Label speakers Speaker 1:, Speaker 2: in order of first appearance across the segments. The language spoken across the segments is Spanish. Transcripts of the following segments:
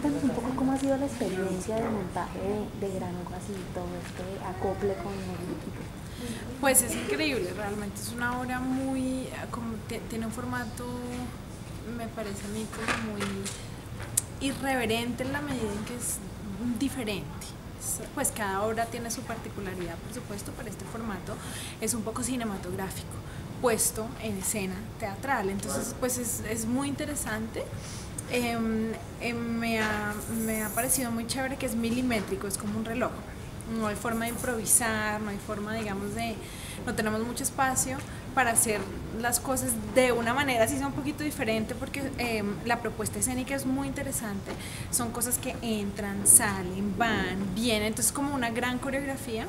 Speaker 1: Cuéntanos un poco cómo ha sido la experiencia de montaje de, de Granujas y todo este acople con el equipo.
Speaker 2: Pues es increíble, realmente es una obra muy, como tiene un formato, me parece a mí como muy irreverente en la medida en que es diferente. Pues cada obra tiene su particularidad, por supuesto, pero este formato es un poco cinematográfico, puesto en escena teatral. Entonces, pues es, es muy interesante. Em, em, me, ha, me ha parecido muy chévere que es milimétrico, es como un reloj. No hay forma de improvisar, no hay forma, digamos, de, no tenemos mucho espacio para hacer las cosas de una manera así sea un poquito diferente porque em, la propuesta escénica es muy interesante, son cosas que entran, salen, van, vienen, entonces como una gran coreografía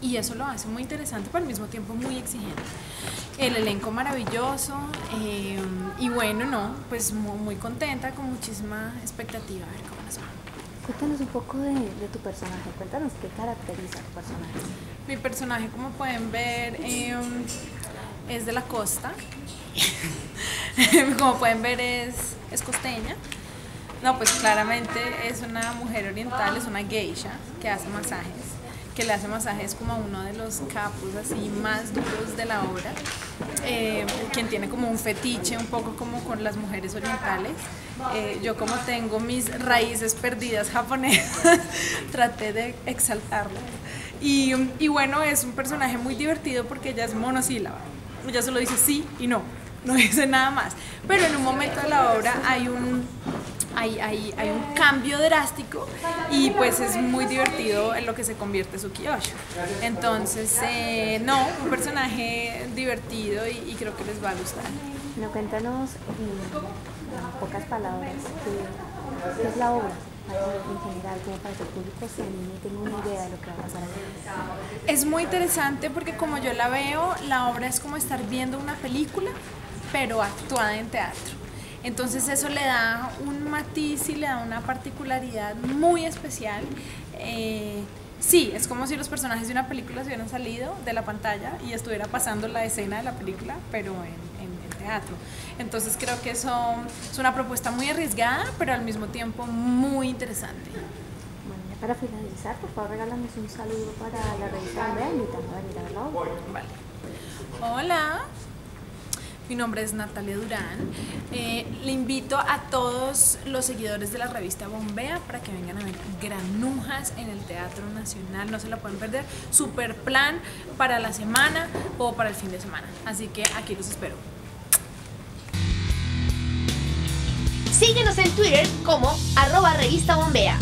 Speaker 2: y eso lo hace muy interesante pero al mismo tiempo muy exigente. El elenco maravilloso em, y bueno, no, pues muy, muy, contenta, con muchísima expectativa a ver cómo nos va.
Speaker 1: Cuéntanos un poco de, tu personaje, cuéntanos qué caracteriza tu personaje.
Speaker 2: Mi personaje, como pueden ver, em, es de la costa. como pueden ver, es, es costeña. No, pues claramente es una mujer oriental, es una geisha que hace masajes que le hace masajes como uno de los capos así más duros de la obra, eh, quien tiene como un fetiche un poco como con las mujeres orientales. Eh, yo como tengo mis raíces perdidas japonesas, traté de exaltarlo. Y, y bueno, es un personaje muy divertido porque ella es monosílaba. Ella solo dice sí y no, no dice nada más. Pero en un momento de la obra hay un hay, hay, hay, un cambio drástico y pues es muy divertido en lo que se convierte su Kiyosho. Entonces, eh, no, un personaje divertido y, creo que les va a gustar.
Speaker 1: No, cuéntanos en, pocas palabras qué, es la obra en general, como para que el público se anime y tenga una idea de lo que va a pasar.
Speaker 2: Es muy interesante porque como yo la veo, la obra es como estar viendo una película, pero actuada en teatro. Entonces eso le da un matiz y le da una particularidad muy especial. Eh, sí, es como si los personajes de una película se hubieran salido de la pantalla y estuviera pasando la escena de la película, pero en, teatro. Entonces creo que eso es una propuesta muy arriesgada, pero al mismo tiempo muy interesante.
Speaker 1: Para finalizar, por favor regálanos un saludo para la revista Andrea, invitando a venir a verla.
Speaker 2: Vale. Hola. Mi nombre es Natalia Durán. Eh, le invito a todos los seguidores de la revista Bombea para que vengan a ver Granujas en el Teatro Nacional. No se la pueden perder. Super plan para la semana o para el fin de semana. Así que aquí los espero.
Speaker 3: Síguenos en Twitter como arroba revista Bombea.